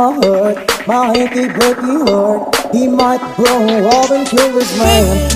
my hurt, my achy breaky heart, he might grow up and kill his man.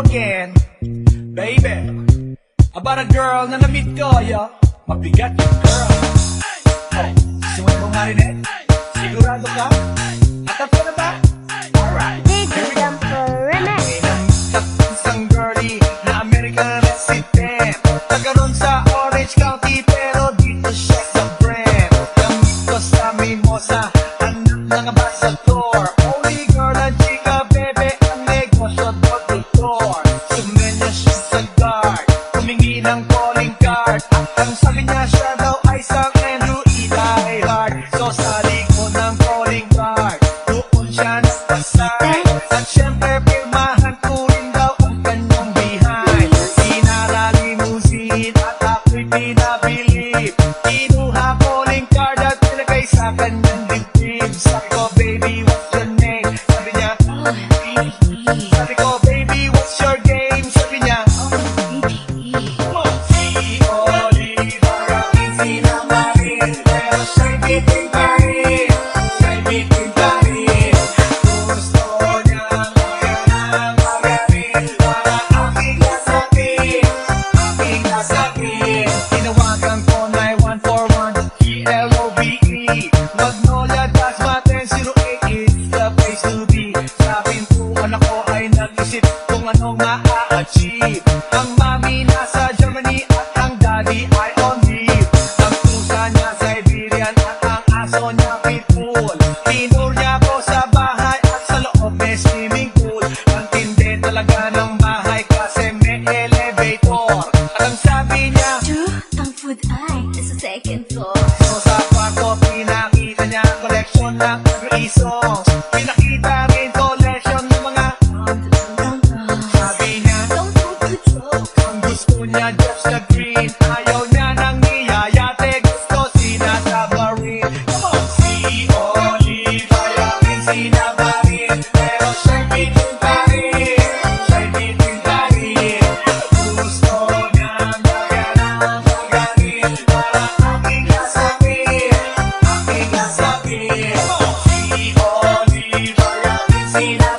again. Baby About a girl na na-meet ko, yo Mabigat yung girl. Oh, suwan mo nga rin eh Sigurado ka? At ako na ba? Ayaw sinabarin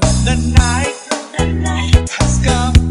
The night has come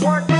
we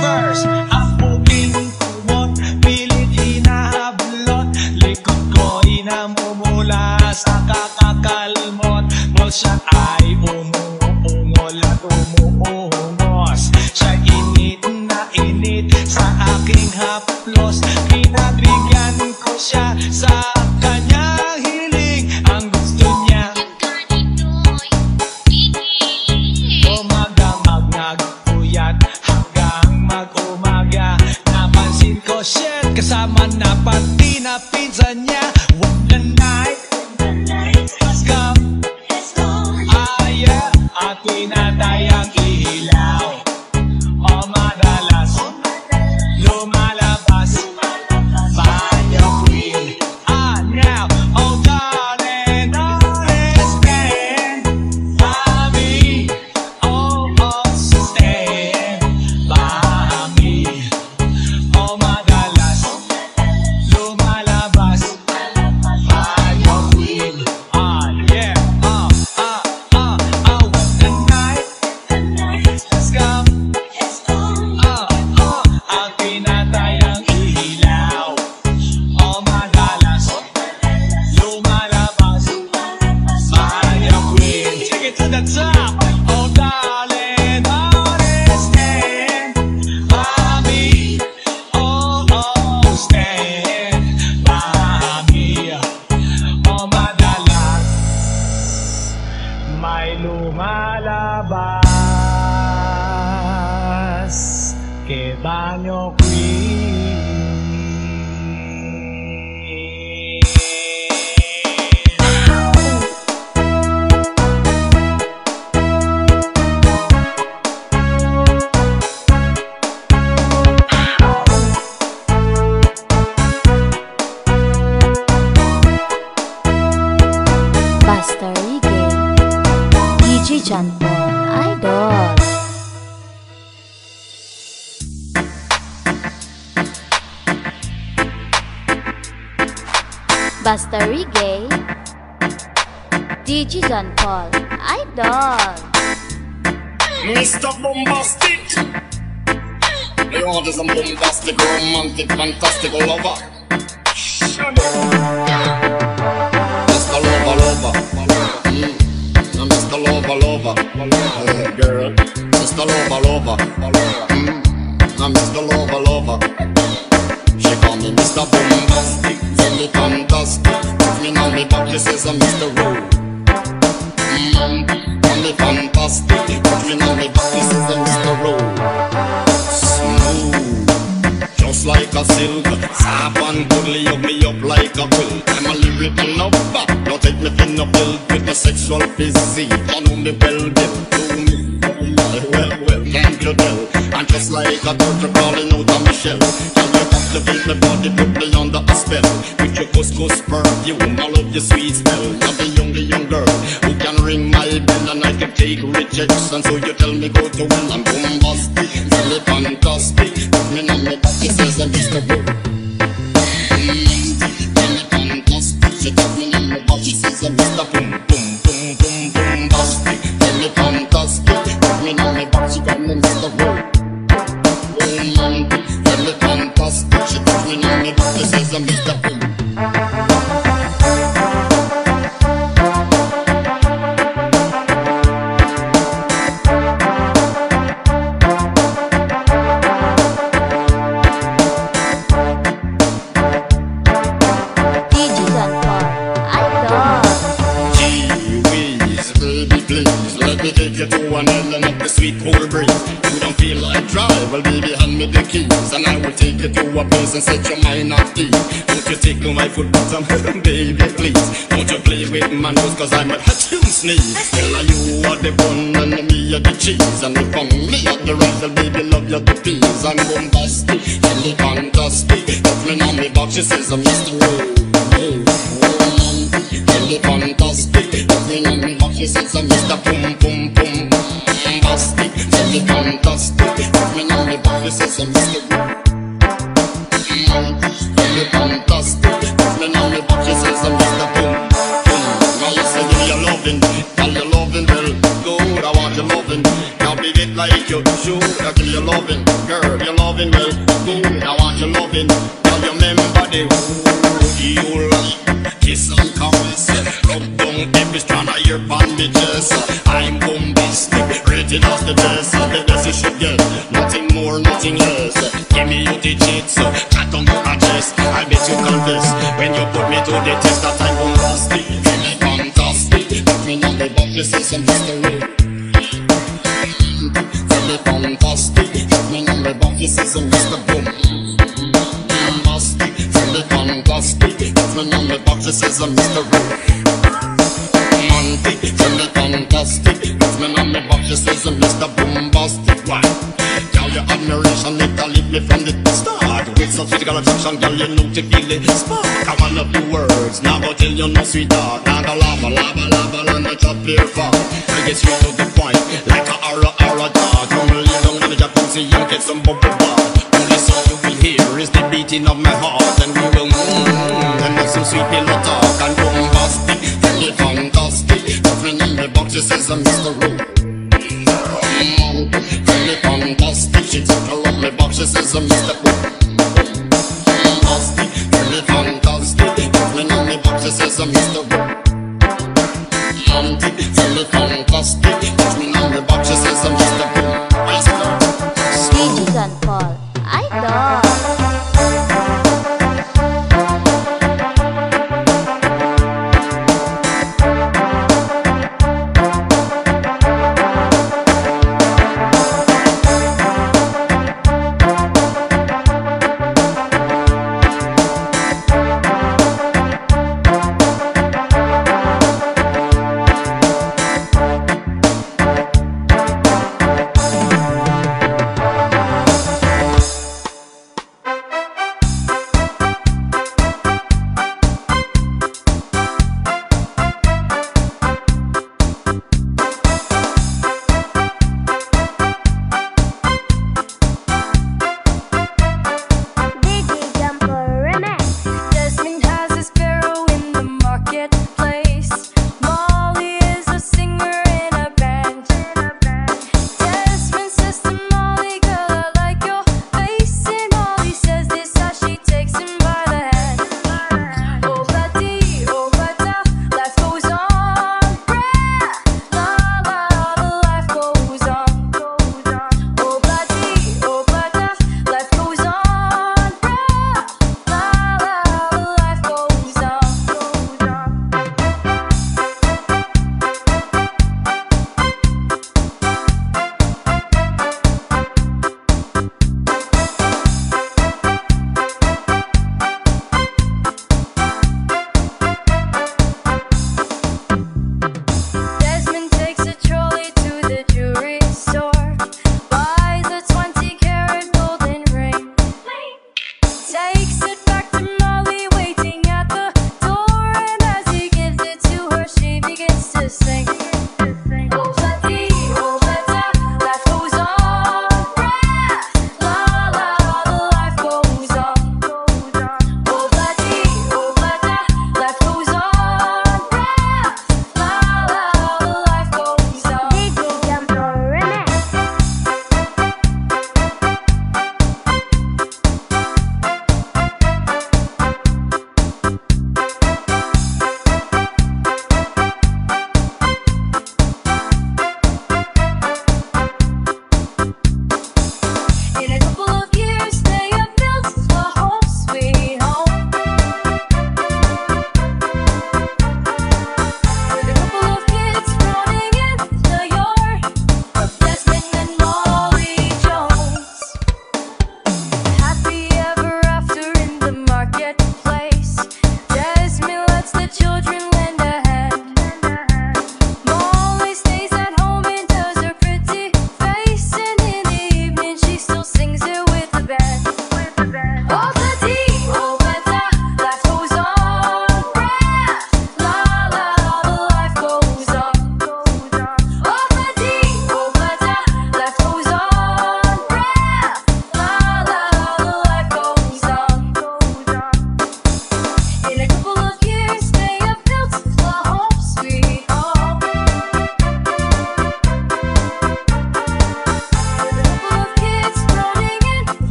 Boombastic, romantic, fantastic lover. Mr. Lover, lover. Mm. I'm Mr. Lover, lover. Hey, girl. Mr. Lover, lover. Mm. I'm Mr. Lover, lover. She call me Mr. Boombastic. Tell me fantastic. Put me on me back, she says I'm Mr. Rude. Mm. Call me fantastic. A silk Soft and goodly hug me up like a quilt I'm a lyrical lover. Don't take me thin or built with the sexual physique. You know me well, get to me Well, well, can't you tell I'm just like a turtle crawling out of my shell Can you captivate my body, put me under a spell With your couscous perfume, I love your sweet smell You're the young, the young girl Who can ring my bell and I can take rejection So you tell me go to well, I'm Boombastic me fantastic Put me on me back, she says I'm Mr. Fantastic She got me on me back, she says I'm Mr. Boom, baby please Let me take you to an island of the sweet cool breeze. You don't feel like drive, well baby hand me the keys And I will take you to a place and set my bottom, baby please. Don't you play with my just cause I'm a hatchoon sneeze. Tell you are the bun and me are the cheese. And if I'm me are the rice, well baby love you the peas I'm Boombastic, fantastic Put me on me box, she says I'm Mr. Rowe you no sweetheart Now go lava, lava, lava And I chop your far I get straight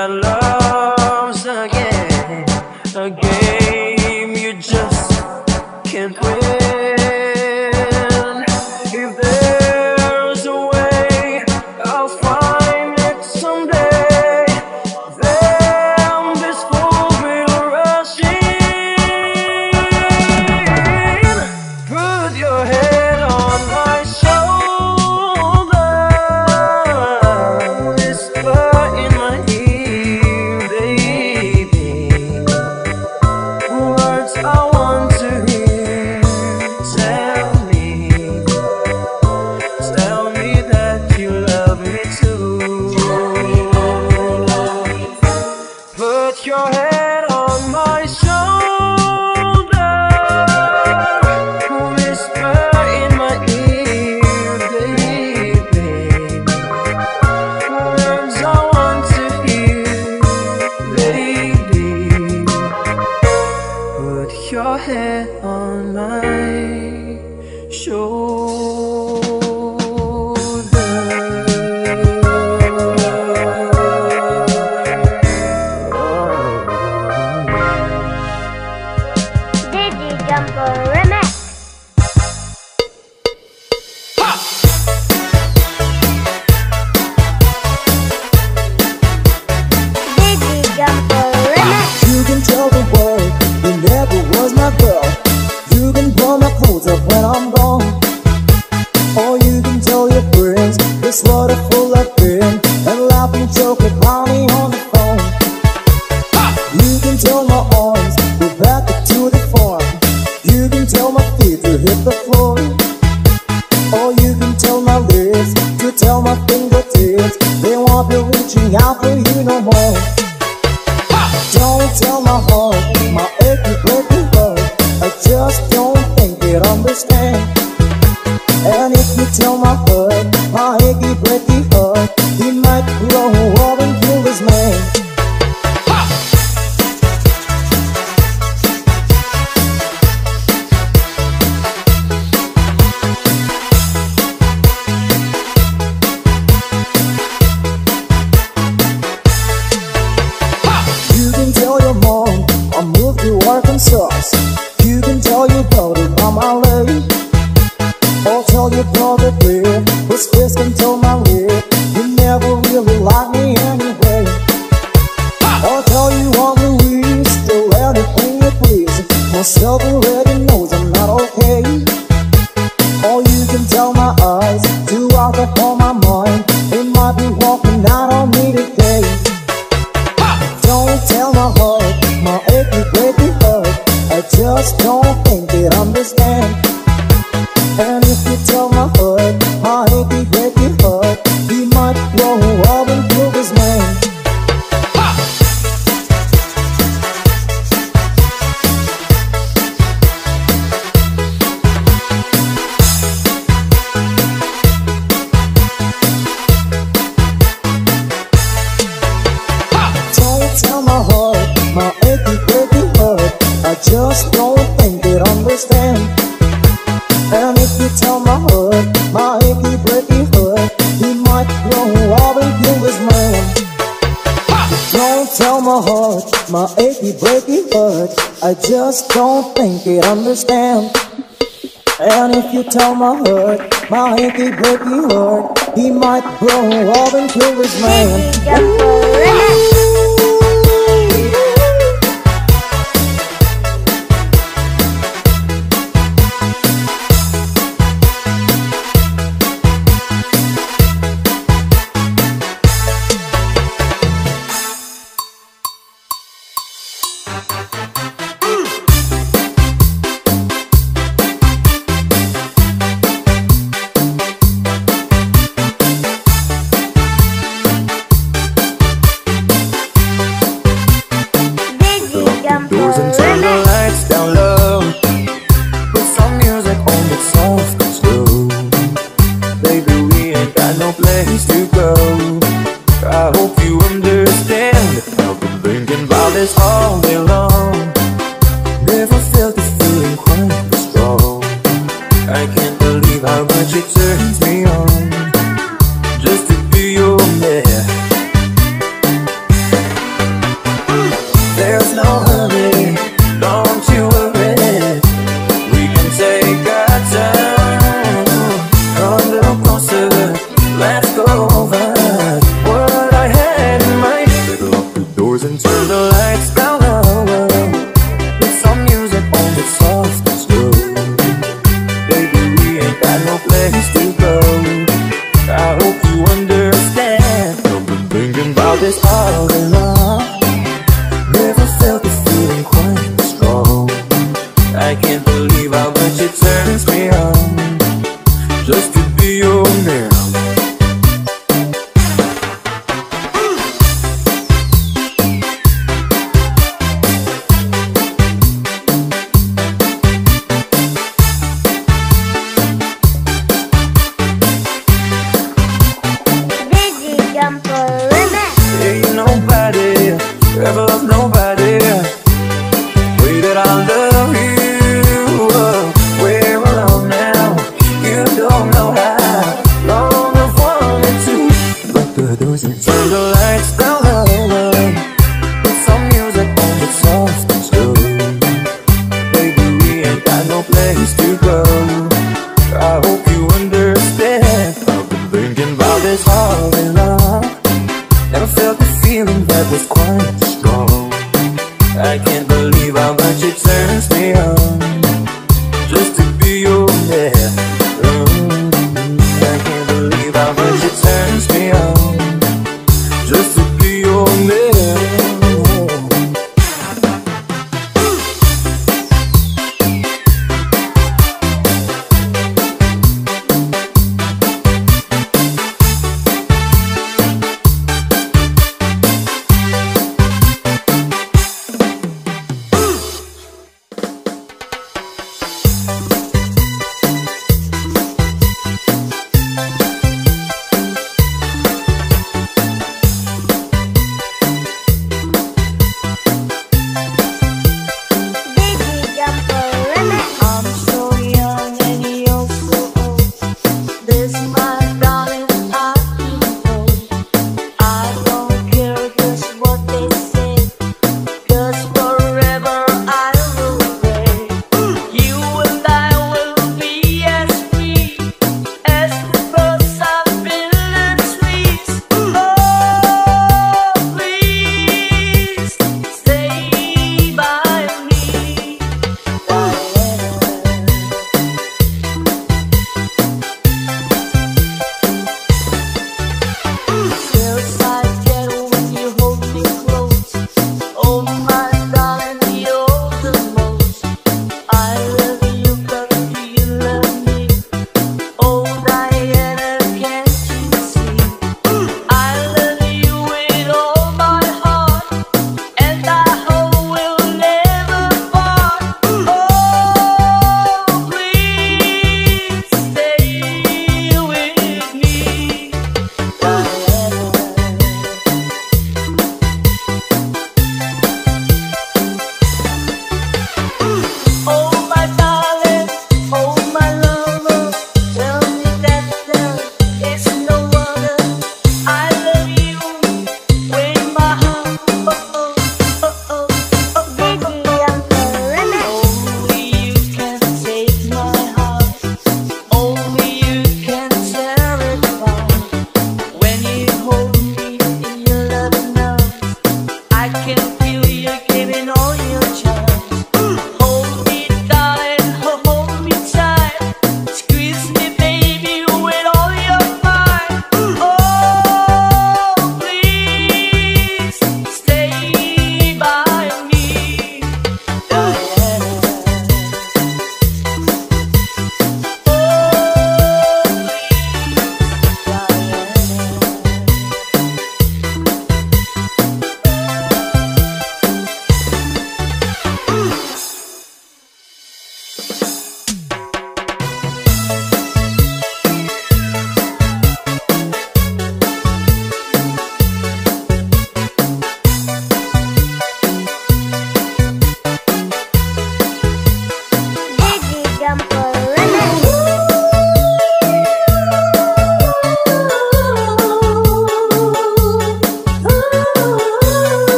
that love's down my heart. My hand keep breaking hard. He might grow old until his man.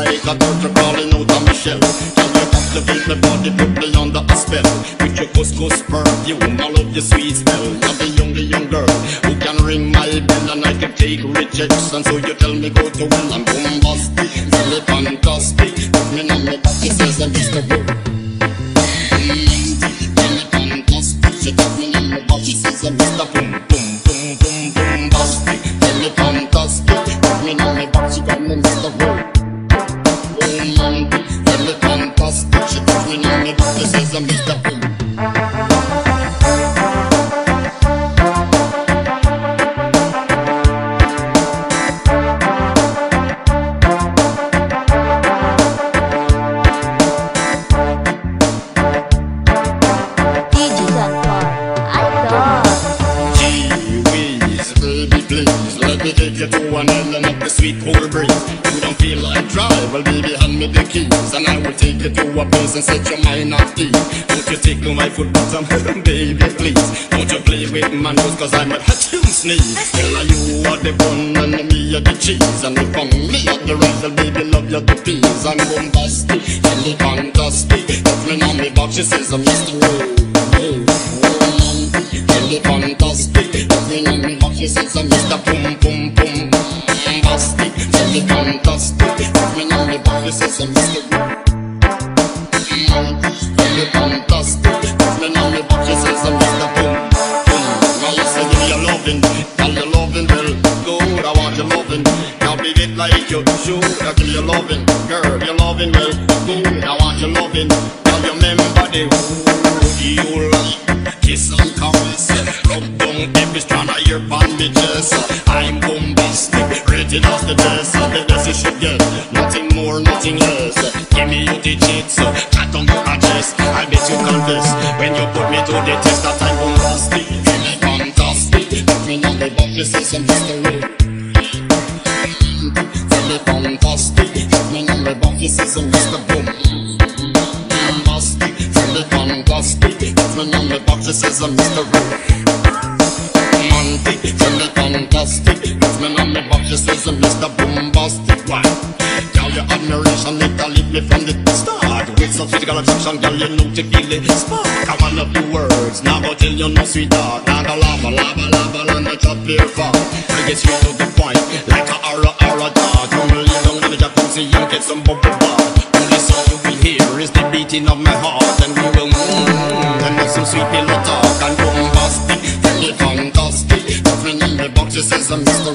Like a turtle crawling out of my shell. Can you captivate my body, put me under a spell? With your couscous perfume, I love your sweet smell. You're the the young girl who can ring my bell and I can take rejection. So you tell me go to well, I'm Boombastic, really fantastic. Put me on me back, she says I'm Mr. Good. She got me on the back, she says I'm Mr. Boom, whiz, baby please Let me take you to an island of the sweet cool breeze. You don't feel like drive, well baby hand me the keys And I will take you to a place and set your mind You take my foot bottom, baby please Don't you play with my just cause I'm a hatchoon sneeze Tell her you are the bun and me are the cheese And if I'm me are the rice, well baby love you the peas I'm Boombastic, me fantastic Put me on me box, she says I'm Mr. Hey, With some physical attraction, girl, you know to feel it. Spark I want a few words, now go tell you no sweetheart Now go lava, lava, lava, and I chop your far I get straight to the point, like a aura, aura dog. Come lay down in the jacuzzi and get some bubble bath Only song you will hear is the beating of my heart. And we will mmm, and make some sweet pillow talk. And Boombastic, tell me fantastic. Me in the box, she says I'm Mr.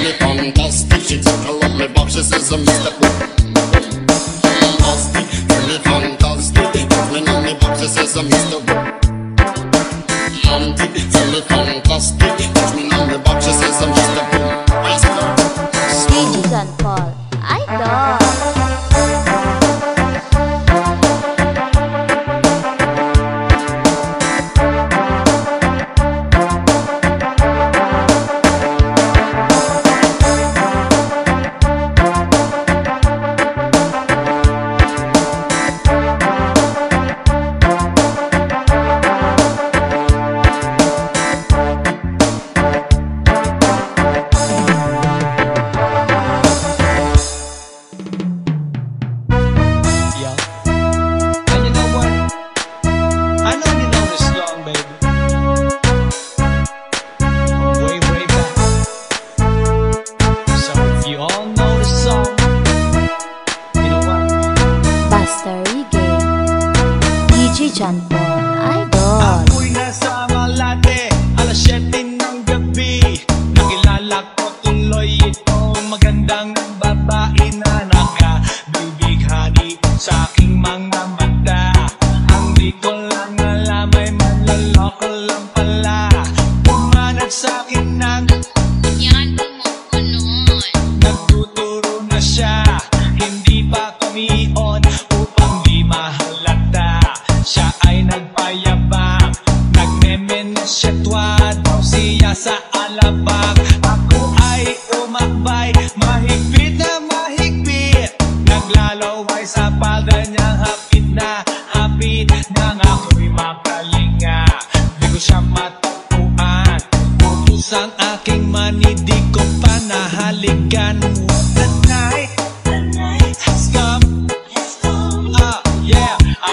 Me fantastic, she took up my box, she says Mr. Rude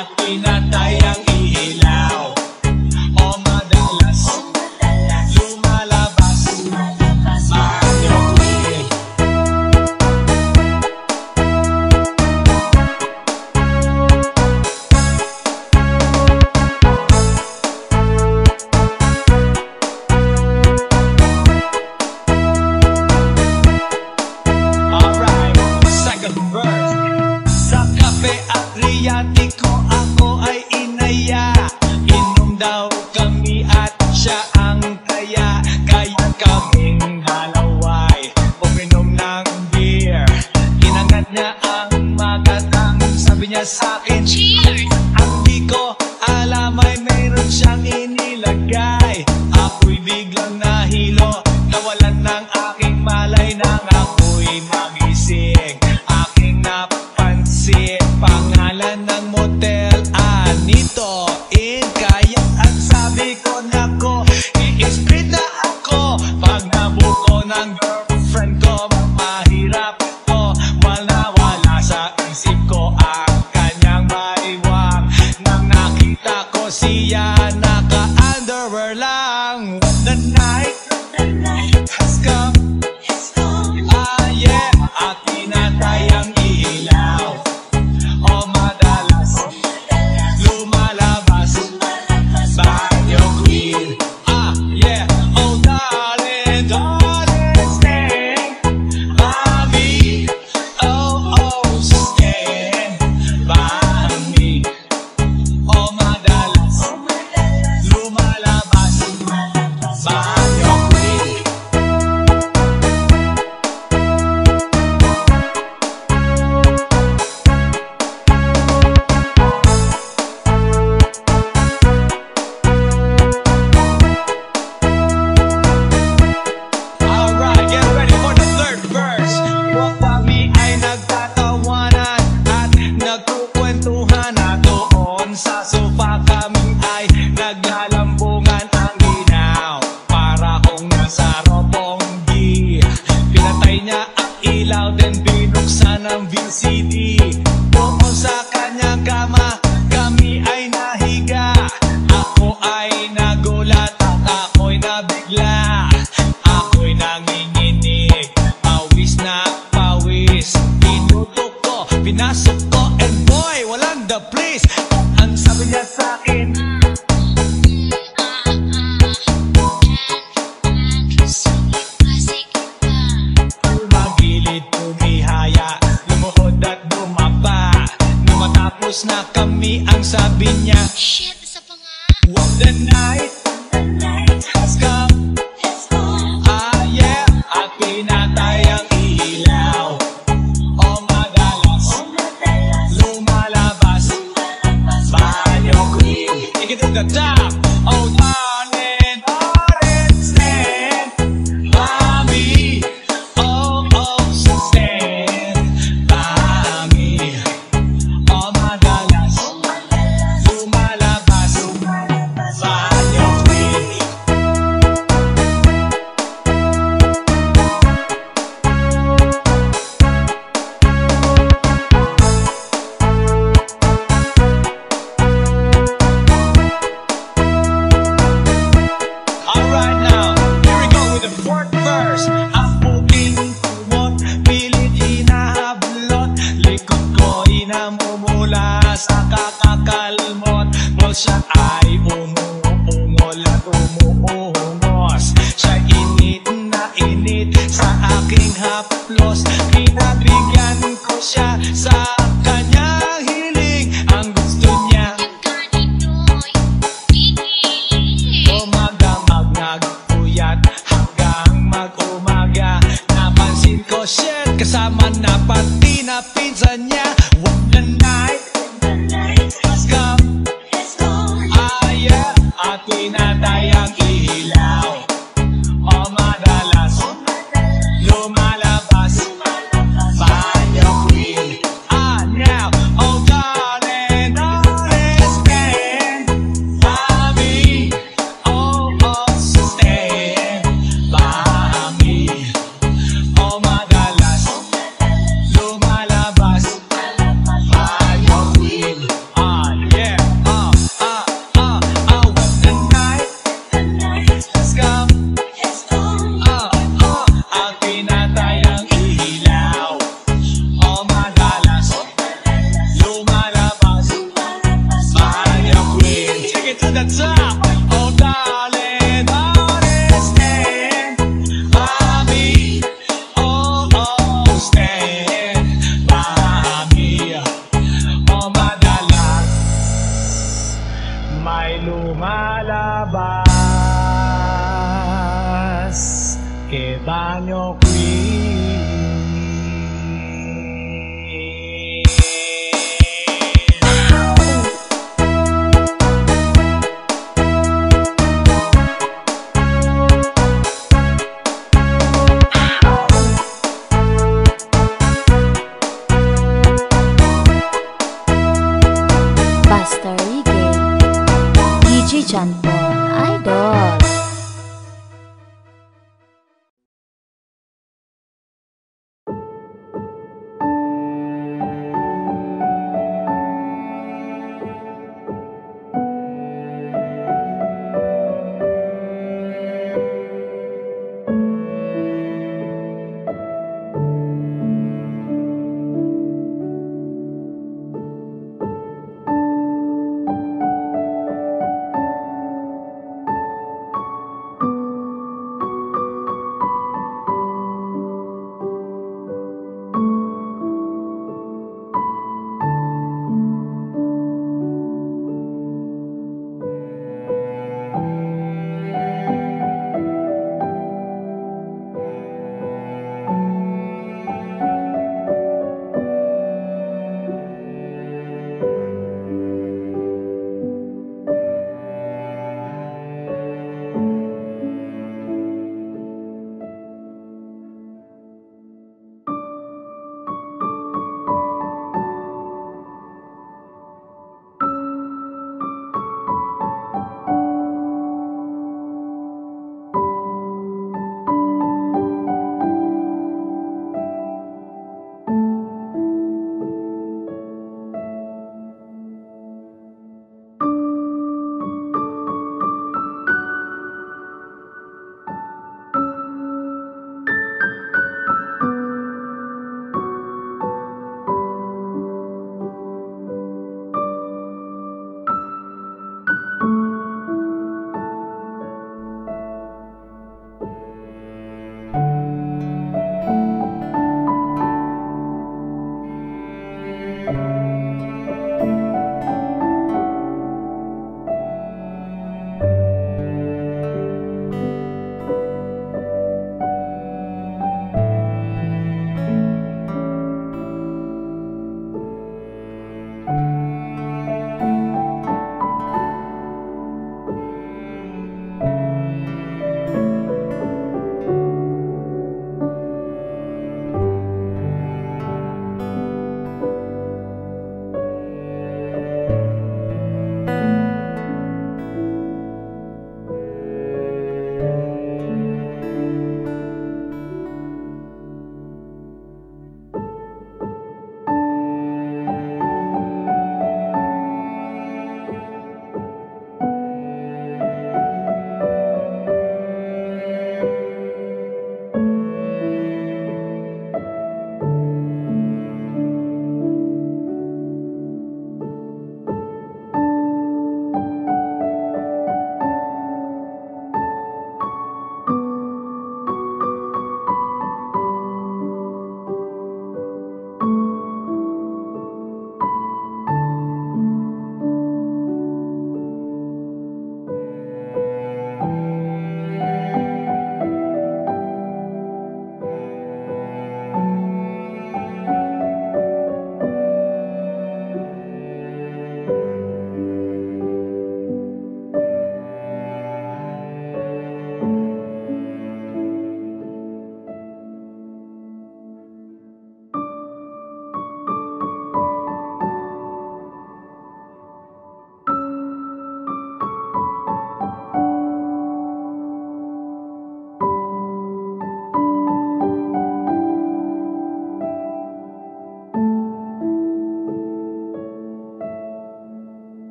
at pinatay ang ilaw the top